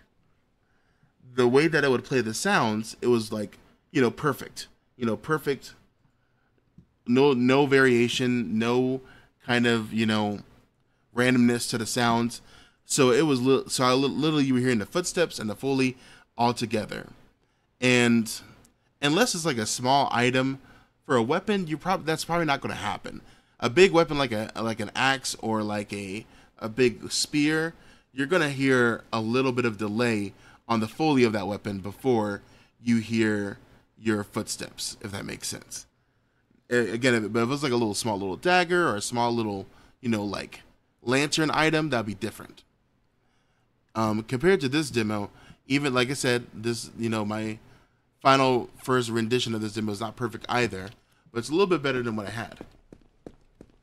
the way that it would play the sounds, it was like you know perfect, you know perfect. No no variation, no kind of you know randomness to the sounds. So it was li- so I li- literally you were hearing the footsteps and the foley all together, and unless it's like a small item for a weapon, you probably that's probably not going to happen. A big weapon like a like an axe or like a a big spear, you're going to hear a little bit of delay on the foley of that weapon before you hear your footsteps, if that makes sense. Again, if it, but if it was like a little small little dagger or a small little, you know, like lantern item, that'd be different. Um, compared to this demo, even like I said, this you know my final first rendition of this demo is not perfect either, but it's a little bit better than what I had.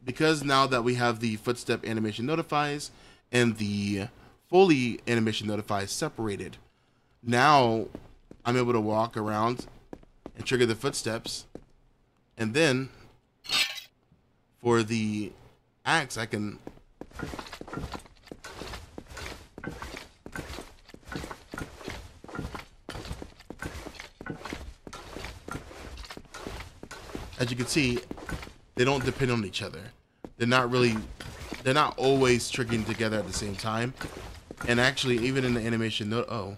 Because now that we have the footstep animation notifies and the Foley animation notifies separated, now I'm able to walk around and trigger the footsteps, and then for the axe, I can as you can see, they don't depend on each other. They're not really, they're not always triggering together at the same time. And actually, even in the animation, no, oh,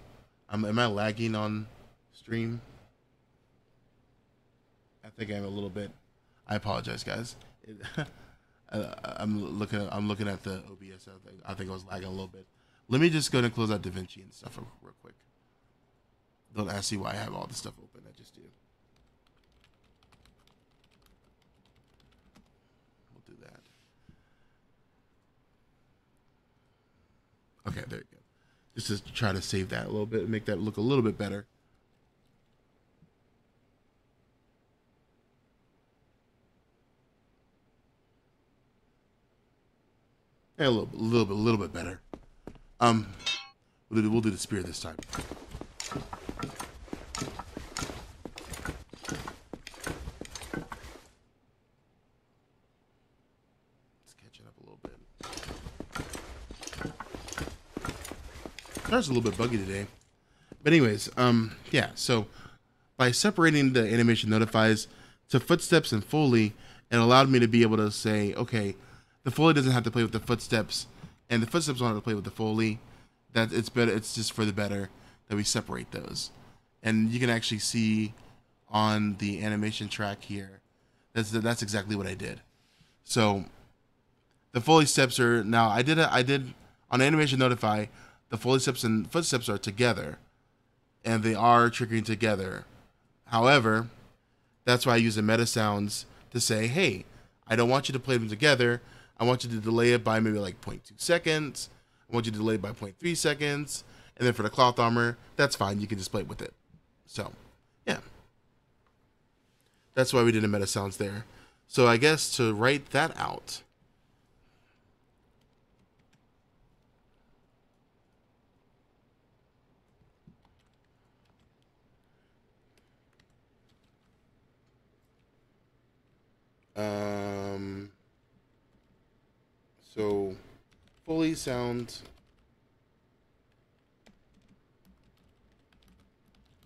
I'm, am I lagging on stream? I think I'm a little bit. I apologize, guys. It, Uh, I'm looking. At, I'm looking at the OBS. I think, I think I was lagging a little bit. Let me just go and close out DaVinci and stuff real, real quick. Don't ask me why I have all this stuff open. I just do. We'll do that. Okay, there you go. Just to try to save that a little bit, make that look a little bit better. Yeah, a little, a little bit, a little bit better. Um, we'll do, we'll do the spear this time. Let's catch it up a little bit. Car's a little bit buggy today, but anyways, um, yeah. So by separating the animation notifies to footsteps and foley, it allowed me to be able to say, okay, the foley doesn't have to play with the footsteps, and the footsteps don't have to play with the foley. That it's better. It's just for the better that we separate those, and you can actually see on the animation track here. That's that's exactly what I did. So the foley steps are now. I did a, I did on animation notify. The foley steps and footsteps are together, and they are triggering together. However, that's why I use the MetaSounds to say, hey, I don't want you to play them together. I want you to delay it by maybe like 0.2 seconds. I want you to delay it by 0.3 seconds. And then for the cloth armor, that's fine. You can just play with it. So, yeah. That's why we did the MetaSounds there. So I guess to write that out, Um, so, Foley sound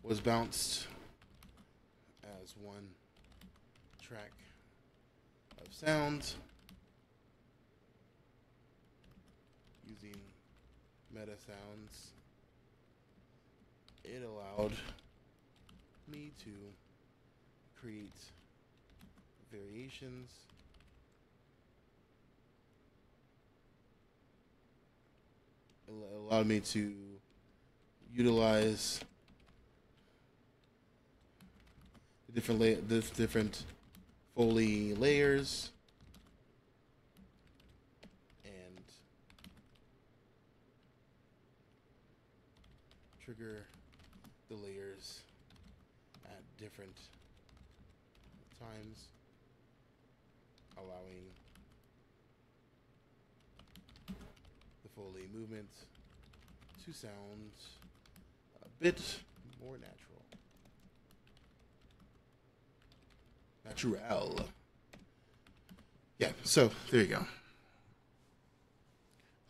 was bounced as one track of sound using meta sounds. It allowed me to create variations. Allowed me to utilize the different la- the different foley layers and trigger the layers at different times, allowing Foley movement to sound a bit more natural. Natural. Yeah, so there you go.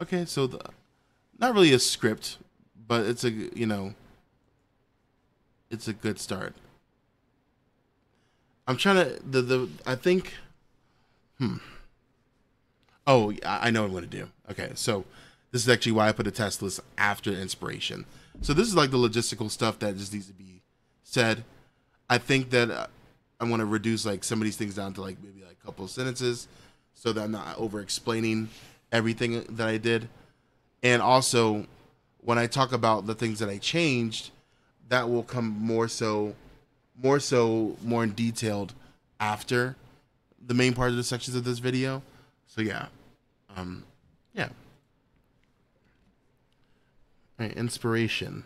Okay, so the not really a script, but it's a you know it's a good start. I'm trying to the the I think hmm. Oh, I I know what I'm going to do. Okay, so this is actually why I put a test list after inspiration. So this is like the logistical stuff that just needs to be said. I think that uh, I want to reduce like some of these things down to like maybe like a couple sentences, so that I'm not over explaining everything that I did. And also, when I talk about the things that I changed, that will come more so, more so, more in detailed after the main part of the sections of this video. So yeah, um, yeah. Right, inspiration.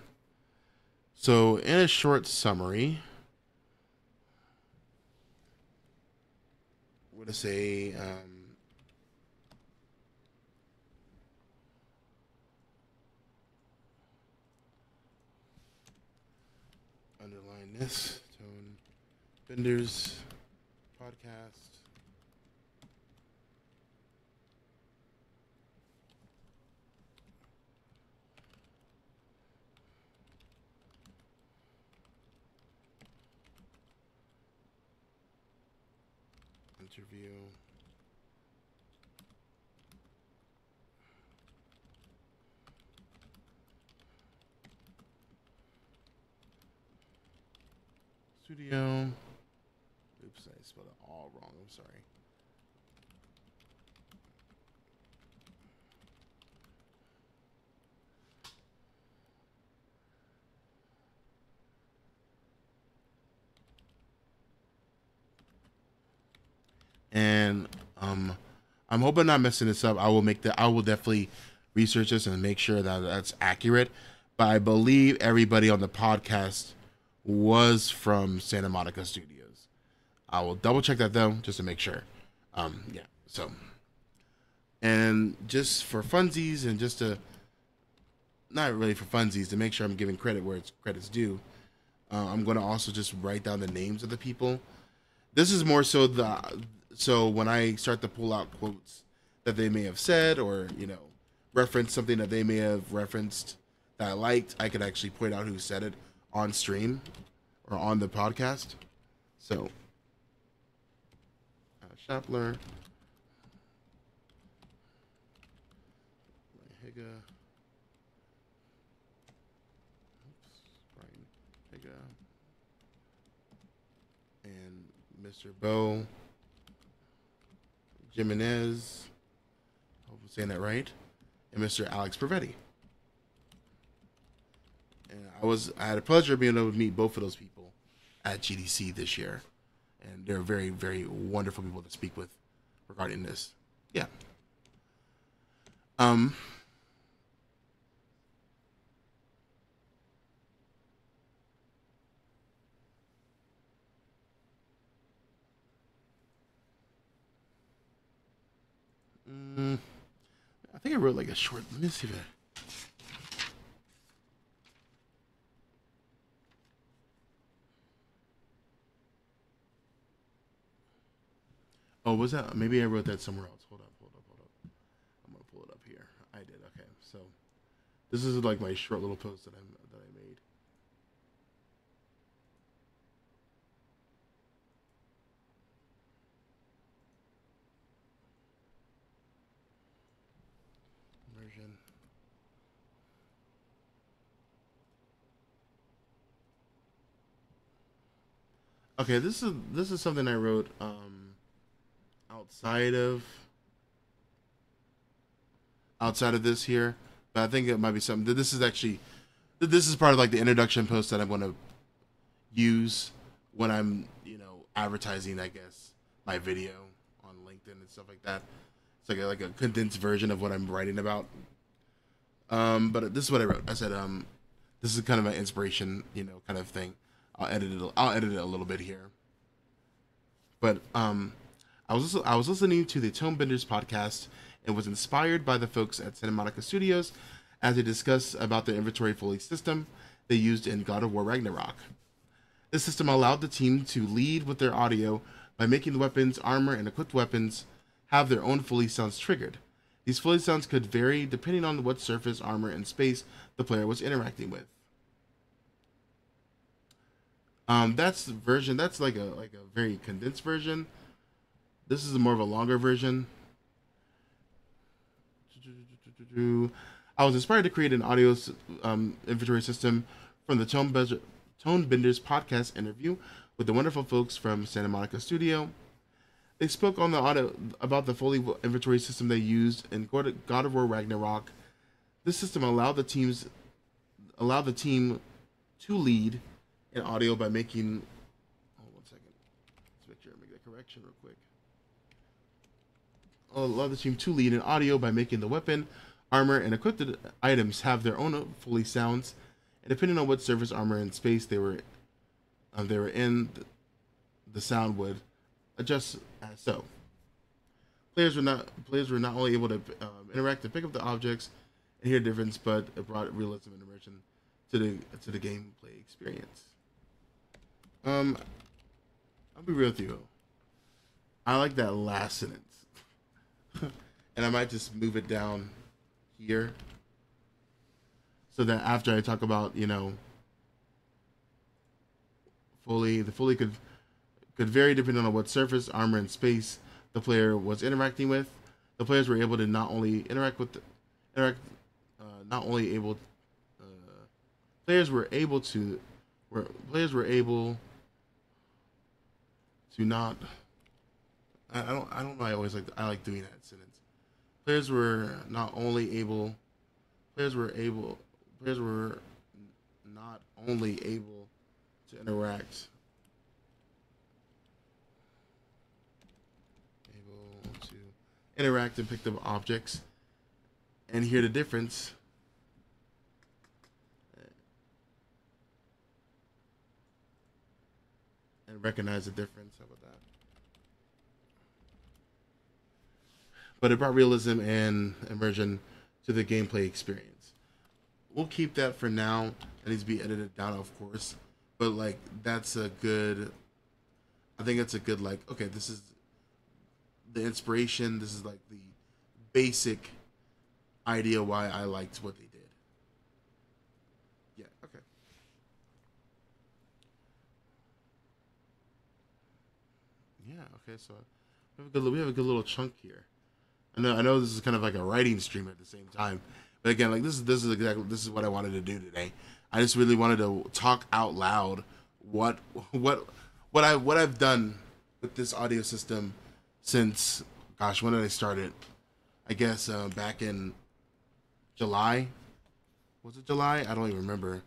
So in a short summary, what to say? Um, underline this tone benders podcast interview studio. Oops, I spelled it all wrong. I'm sorry. And um, I'm hoping I'm not messing this up. I will make the. I will definitely research this and make sure that that's accurate. But I believe everybody on the podcast was from Santa Monica Studios. I will double check that though, just to make sure. Um, yeah. So, and just for funsies and just to, not really for funsies, to make sure I'm giving credit where it's credit's due. Uh, I'm going to also just write down the names of the people. This is more so the so when I start to pull out quotes that they may have said or you know reference something that they may have referenced that I liked, I could actually point out who said it on stream or on the podcast. So, uh, Shapler, Higa, Brian Higa, and Mr. Bo Jimenez. Hope I'm saying that right. And Mr. Alex Pravetti. And I was I had a pleasure of being able to meet both of those people at GDC this year. And they're very, very wonderful people to speak with regarding this. Yeah. Um Mm, I think I wrote like a short. Let me see. Oh, was that? Maybe I wrote that somewhere else. Hold up, hold up, hold up. I'm gonna pull it up here. I did. Okay, so this is like my short little post that I that I made. Version. Okay, this is this is something I wrote um outside of outside of this here, but I think it might be something. This is actually this is part of like the introduction post that I'm going to use when I'm you know advertising, I guess, my video on LinkedIn and stuff like that. It's like a, like a condensed version of what I'm writing about. Um, but this is what I wrote. I said, um, this is kind of an inspiration, you know, kind of thing. I'll edit it. I'll edit it a little bit here. But um, I was I was listening to the Tonebenders podcast and was inspired by the folks at Santa Monica Studios as they discuss about the inventory Foley system they used in God of War Ragnarok. This system allowed the team to lead with their audio by making the weapons, armor, and equipped weapons have their own Foley sounds triggered. These Foley sounds could vary depending on what surface, armor, and space the player was interacting with. Um, that's version. That's like a like a very condensed version. This is more of a longer version. I was inspired to create an audio um, inventory system from the Tone, Tonebenders podcast interview with the wonderful folks from Santa Monica Studio. They spoke on the audio about the Foley inventory system they used in God of War Ragnarok. This system allowed the teams allowed the team to lead in audio by making. Hold on one second. Let's make sure I make that correction real quick. Allow the team to lead in audio by making the weapon, armor, and equipped items have their own Foley sounds, and depending on what surface, armor, and space they were, um, they were in, the sound would adjust as so. Players were not players were not only able to um, interact and pick up the objects and hear difference, but it brought realism and immersion to the to the gameplay experience. Um, I'll be real with you. I like that last sentence, and I might just move it down here, so that after I talk about you know Foley, the Foley could could vary depending on what surface, armor, and space the player was interacting with. The players were able to not only interact with the, interact, uh, not only able, uh, players were able to, were players were able to not. I, I don't. I don't know. I always like. I like doing that sentence. Players were not only able. Players were able. Players were not only able to interact. Able to interact and pick up objects, and hear the difference. And recognize the difference. How about that? But it brought realism and immersion to the gameplay experience. We'll keep that for now. That needs to be edited down, of course. But like that's a good I think it's a good like okay, this is the inspiration, this is like the basic idea why I liked what they did. Yeah, okay. Yeah, okay, so we have a good we have a good little chunk here. I know I know this is kind of like a writing stream at the same time. But again, like this is this is exactly this is what I wanted to do today. I just really wanted to talk out loud what what what I what I've done with this audio system since gosh, when did I start it? I guess uh, back in July. Was it July? I don't even remember.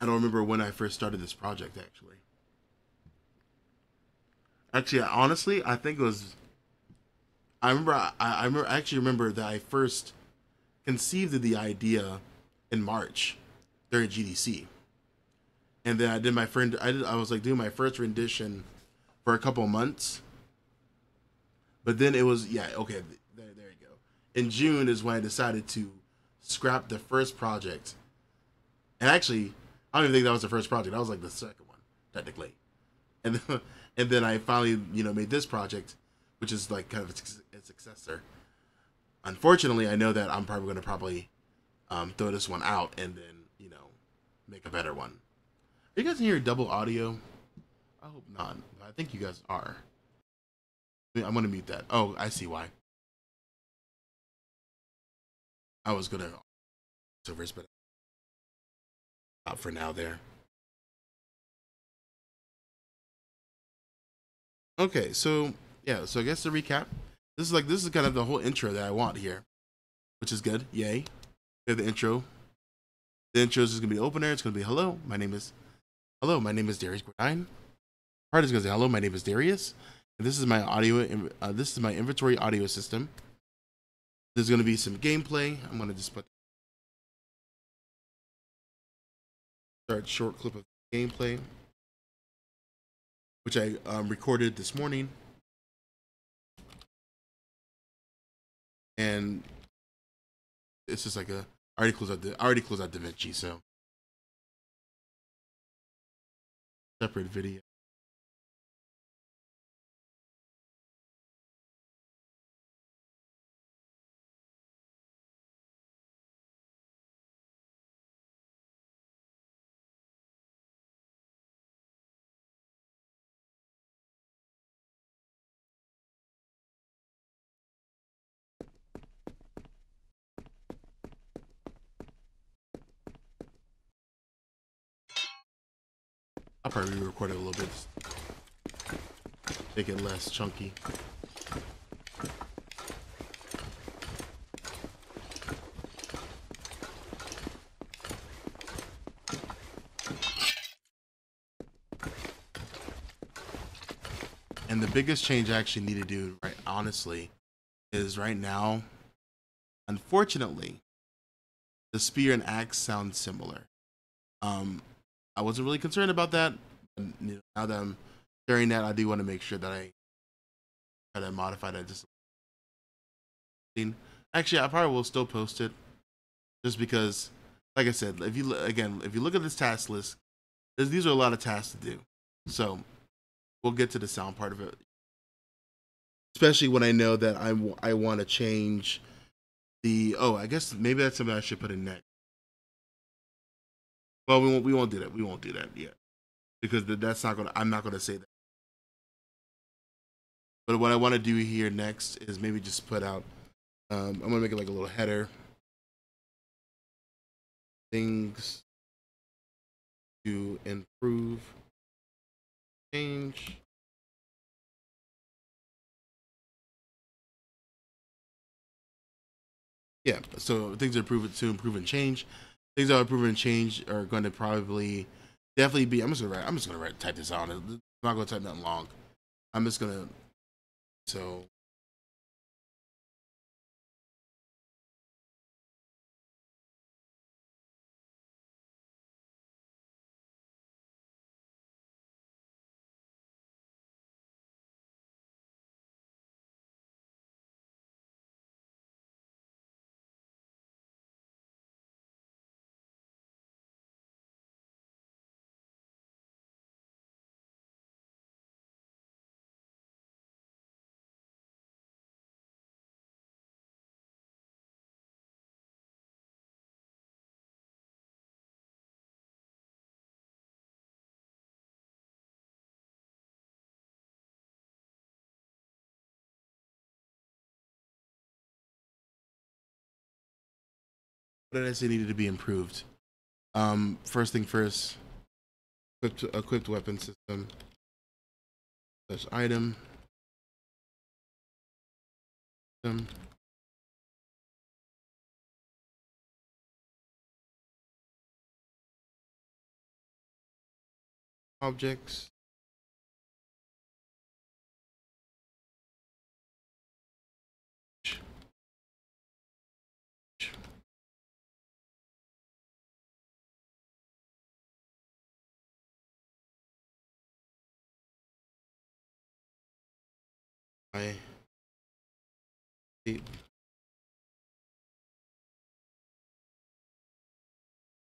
I don't remember when I first started this project actually. Actually, honestly, I think it was. I remember. I, I remember. I actually remember that I first conceived of the idea in March during GDC, and then I did my friend. I did. I was like doing my first rendition for a couple months, but then it was yeah okay. There, there you go. In June is when I decided to scrap the first project, and actually, I don't even think that was the first project. That was like the second one technically, and. Then, and then I finally, you know, made this project, which is like kind of a, successor. Unfortunately, I know that I'm probably going to probably um, throw this one out and then, you know, make a better one. Are you guys hearing double audio? I hope not. I think you guys are. I'm going to mute that. Oh, I see why. I was going to servers, but not for now there. Okay, so yeah, so I guess to recap, this is like this is kind of the whole intro that I want here, which is good. Yay! We have the intro. The intro is gonna be opener. It's gonna be hello. My name is hello. My name is Darius Gourdine. Part is gonna say hello. My name is Darius. And this is my audio. Uh, this is my inventory audio system. There's gonna be some gameplay. I'm gonna just put start short clip of gameplay, which I um, recorded this morning. And it's just like a I already closed out the I already closed out DaVinci, so separate video. Probably re-record it a little bit. Make it less chunky. And the biggest change I actually need to do, right, honestly, is right now, unfortunately, the spear and axe sound similar. Um, I wasn't really concerned about that. But, you know, now that I'm sharing that, I do want to make sure that I try to modify that just. Actually, I probably will still post it, just because, like I said, if you again, if you look at this task list, these are a lot of tasks to do. So, we'll get to the sound part of it, especially when I know that I I want to change the. Oh, I guess maybe that's something I should put in next. Well, we won't. We won't do that. We won't do that yet, because that's not gonna. I'm not gonna say that. But what I want to do here next is maybe just put out. Um, I'm gonna make it like a little header. Things to improve, change. Yeah, so things to improve to improve and change things that are proven change are going to probably definitely be. I'm just gonna write. I'm just gonna write type this out. I'm not gonna type nothing long. I'm just gonna. So. Did I say needed to be improved? Um, first thing first, equipped, equipped weapon system. Such item. System. Objects.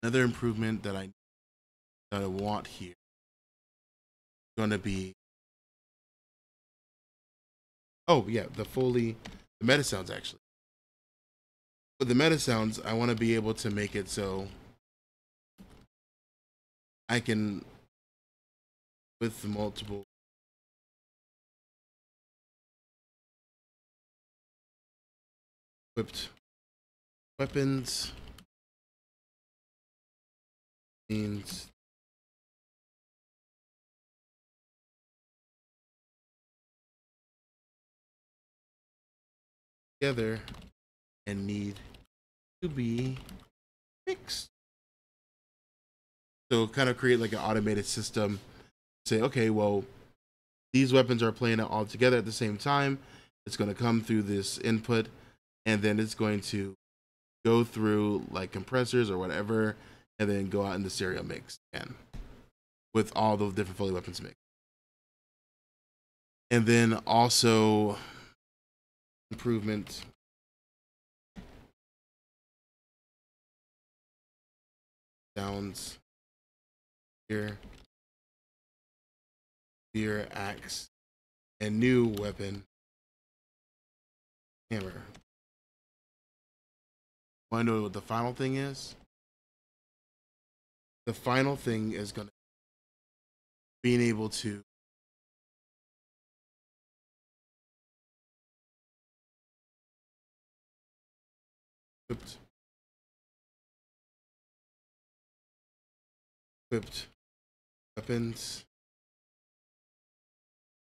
Another improvement that I that I want here going to be oh yeah the Foley the MetaSounds actually. But the MetaSounds I want to be able to make it so I can with the multiple equipped weapons means together and need to be fixed. So kind of create like an automated system. Say, okay, well, these weapons are playing out all together at the same time. It's going to come through this input and then it's going to go through like compressors or whatever and then go out in the stereo mix again with all the different Foley weapons mix. And then also improvement. Sounds here. Spear axe and new weapon. Hammer want to know what the final thing is? The final thing is going to being able to equipped. Equipped weapons.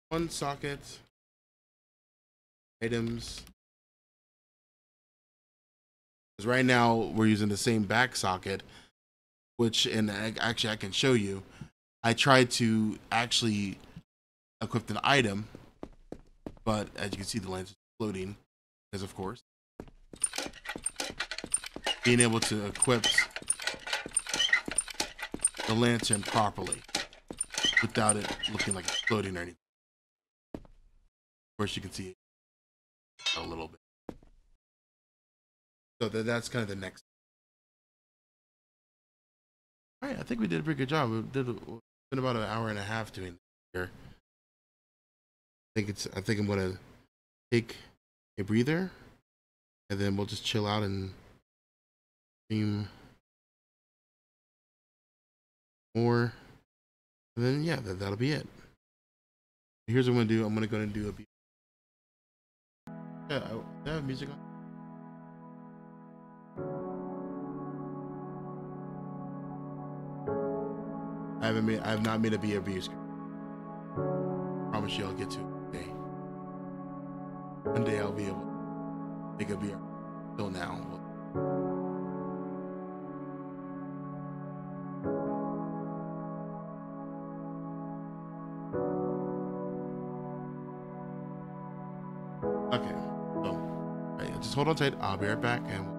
One socket. Items because right now we're using the same back socket which and actually I can show you I tried to actually equip an item but as you can see the lens is floating because of course being able to equip the lantern properly without it looking like it's floating or anything. Of course, you can see it a little bit. So that, that's kind of the next. All right, I think we did a pretty good job. We did been about an hour and a half doing here. I think it's. I think I'm gonna take a breather, and then we'll just chill out and stream more. And then yeah, that, that'll be it. Here's what I'm gonna do. I'm gonna go and do a. Yeah, I, I have music on? I haven't made. I have not made a beer abuse. Promise you, I'll get to it one day. One day I'll be able to make a beer. Till now. Okay. So, right, just hold on tight. I'll be right back and